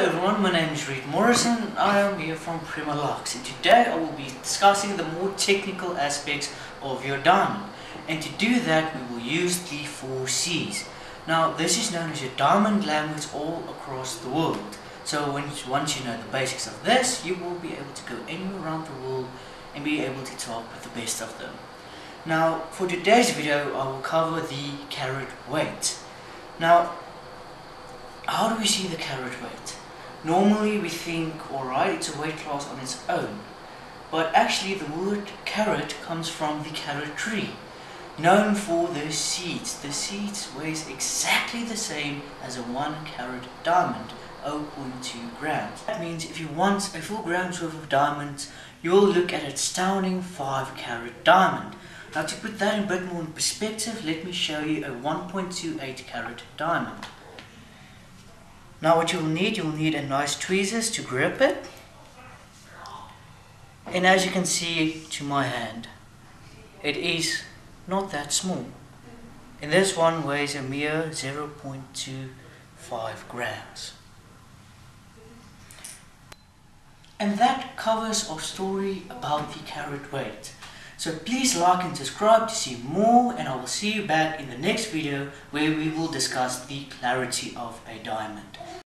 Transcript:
everyone, my name is Reed Morrison. I am here from PrimaLux and today I will be discussing the more technical aspects of your diamond. And to do that we will use the 4 C's. Now this is known as your diamond language all across the world. So once you know the basics of this, you will be able to go anywhere around the world and be able to talk with the best of them. Now for today's video I will cover the carat weight. Now how do we see the carat weight? Normally we think, alright, it's a weight class on its own. But actually the word carat comes from the carob tree, known for those seeds. The seeds weighs exactly the same as a 1 carat diamond, 0.2 grams. That means if you want a full gram's worth of diamonds, you'll look at a astounding 5 carat diamond. Now to put that in a bit more perspective, let me show you a 1.28 carat diamond. Now what you'll need, you'll need a nice tweezers to grip it. And as you can see to my hand, it is not that small. And this one weighs a mere 0.25 grams. And that covers our story about the carat weight. So please like and subscribe to see more and I will see you back in the next video where we will discuss the clarity of a diamond.